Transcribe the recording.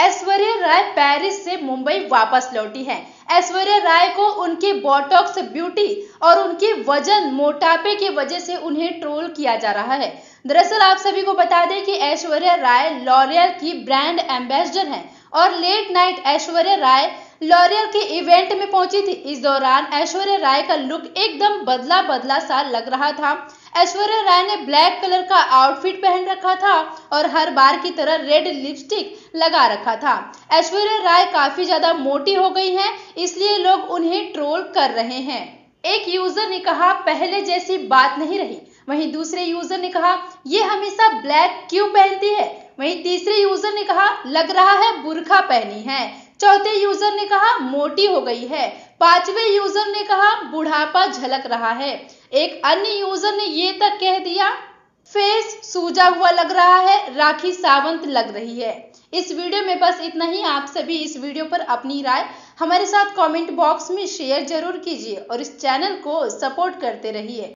Aishwarya Rai Paris से मुंबई वापस लौटी हैं। ऐश्वर्या राय को उनकी बोटॉक्स ब्यूटी और उनकी वज़न मोटापे की वजह से उन्हें ट्रोल किया जा रहा है। दरअसल आप सभी को बता दें कि ऐश्वर्या राय लॉरियल की ब्रांड एम्बेसडर हैं और late night Aishwarya Rai L'Oreal के इवेंट में पहुँची थी। इस दौरान ऐश्वर्या राय का लुक एकदम बदला बदला सा लग रहा था। ऐश्वर्या राय ने ब्लैक कलर का आउटफिट पहन रखा था और हर बार की तरह रेड लिपस्टिक लगा रखा था। ऐश्वर्या राय काफ़ी ज़्यादा मोटी हो गई हैं, इसलिए लोग उन्हें ट्रोल कर रहे हैं। एक यूज़र ने कहा, पहले जैसी बात नहीं रही। वहीं दूसरे यूज़र ने कहा, ये हमेशा ब्लैक क्यों पहनती है? वहीं तीसरे यूज़र ने कहा, लग रहा है बुरखा पहनी है। चौथे यूज़र ने कहा, मोटी हो गई है। पांचवे यूज़र ने कहा, बुढ़ापा झलक रहा है। एक अन्य यूज़र ने ये तक कह दिया, फेस सूजा हुआ लग रहा है, राखी सावंत लग रही है। इस वीडियो में बस इतना ही। आप सभी इस वीडियो पर अपनी राय हमारे साथ कमेंट बॉक्स में शेयर ज़रूर कीजिए और इस चैनल को सपोर्ट करते रहिए।